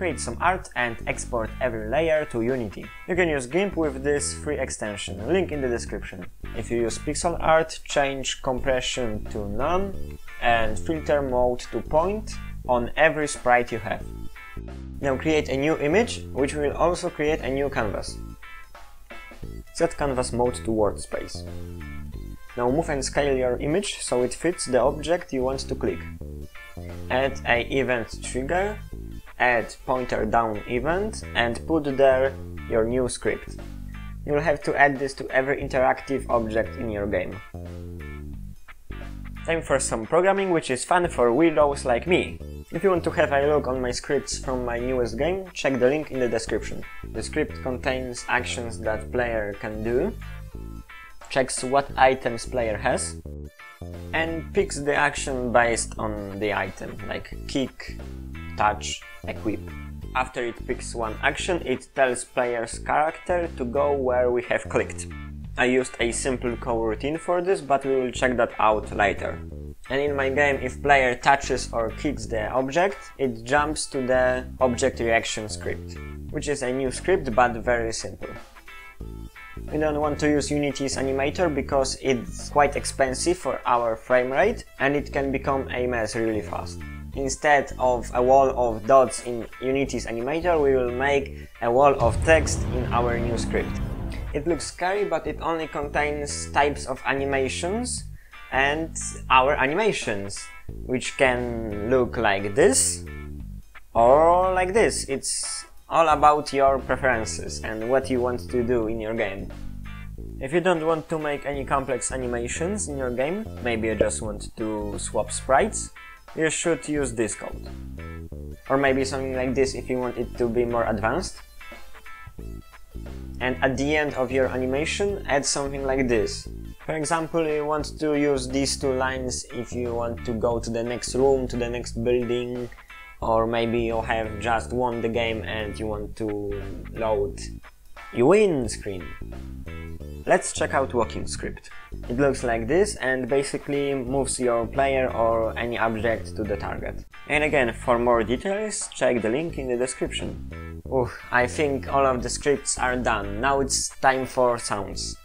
create some art and export every layer to Unity. You can use GIMP with this free extension, link in the description. If you use pixel art, change compression to none and filter mode to point on every sprite you have. Now create a new image, which will also create a new canvas. Set canvas mode to world space. Now move and scale your image so it fits the object you want to click. Add a event trigger, add pointer down event and put there your new script. You'll have to add this to every interactive object in your game. Time for some programming which is fun for weirdos like me. If you want to have a look on my scripts from my newest game, check the link in the description. The script contains actions that player can do, checks what items player has, and picks the action based on the item, like kick, touch, equip. After it picks one action, it tells player's character to go where we have clicked. I used a simple coroutine for this, but we will check that out later. And in my game, if player touches or kicks the object, it jumps to the object reaction script, which is a new script but very simple. We don't want to use Unity's animator because it's quite expensive for our frame rate and it can become a mess really fast. Instead of a wall of dots in Unity's animator, we will make a wall of text in our new script. It looks scary, but it only contains types of animations and our animations, which can look like this or like this. It's all about your preferences and what you want to do in your game. If you don't want to make any complex animations in your game, maybe you just want to swap sprites, you should use this code. Or maybe something like this if you want it to be more advanced. And at the end of your animation, add something like this. For example, you want to use these two lines if you want to go to the next room, to the next building, or maybe you have just won the game and you want to load you win screen. Let's check out walking script. It looks like this and basically moves your player or any object to the target. And again, for more details, check the link in the description. Ooh, I think all of the scripts are done. Now it's time for sounds.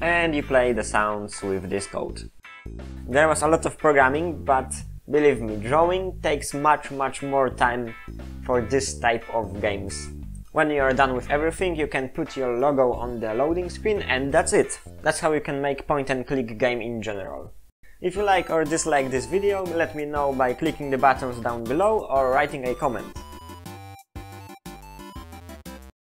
And you play the sounds with this code. There was a lot of programming, but believe me, drawing takes much much more time for this type of games. When you are done with everything, you can put your logo on the loading screen and that's it. That's how you can make point and click game in general. If you like or dislike this video, let me know by clicking the buttons down below or writing a comment.